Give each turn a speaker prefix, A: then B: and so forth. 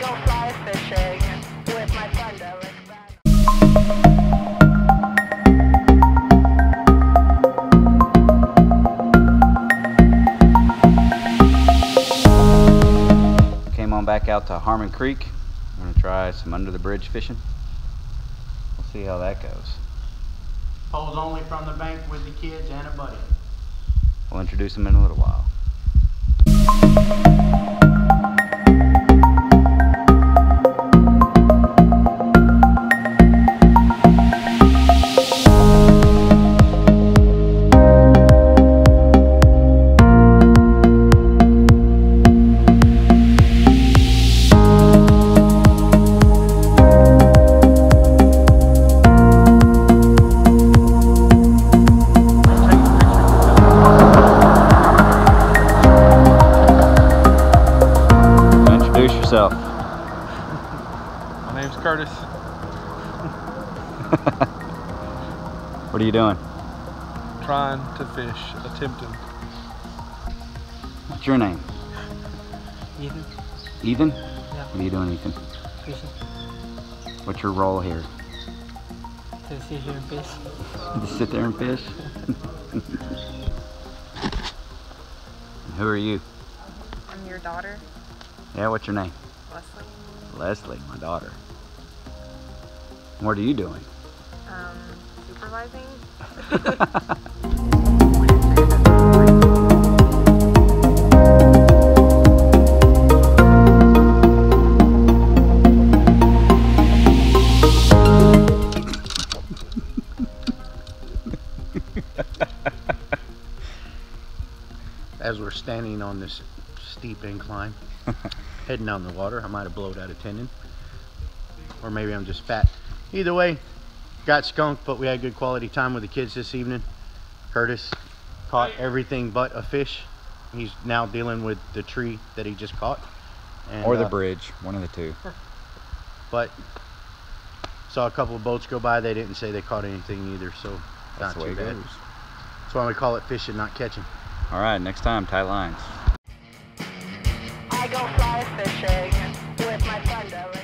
A: go fly fishing with my friend Alex.
B: Came on back out to Harmon Creek. I'm gonna try some under the bridge fishing. We'll see how that goes.
C: Poles only from the bank with the kids and a buddy.
B: We'll introduce them in a little while. Yourself.
D: My name's Curtis.
B: What are you doing?
D: Trying to fish, attempting.
B: What's your name?
E: Ethan,
B: Ethan?
E: Yeah.
B: What are you doing, Ethan?
E: fishing.
B: What's your role here?
E: To sit here and fish.
B: to sit there and fish? And Who are you?
F: I'm your daughter,
B: Yeah, what's your name?
F: Leslie.
B: Leslie, my daughter. What are you doing?
F: Um, supervising.
C: As we're standing on this steep incline, heading down the water, I might have blowed out a tendon. Or maybe I'm just fat. Either way, got skunked, but we had good quality time with the kids this evening. Curtis caught everything but a fish. He's now dealing with the tree that he just caught. And,
B: or the
C: uh,
B: bridge, one of the two.
C: But saw a couple of boats go by. They didn't say they caught anything either, so
B: That's
C: not
B: the way
C: too
B: it
C: bad.
B: goes.
C: That's why we call it fishing, not catching.
B: All right, next time, tight lines
A: go fly fishing with my friend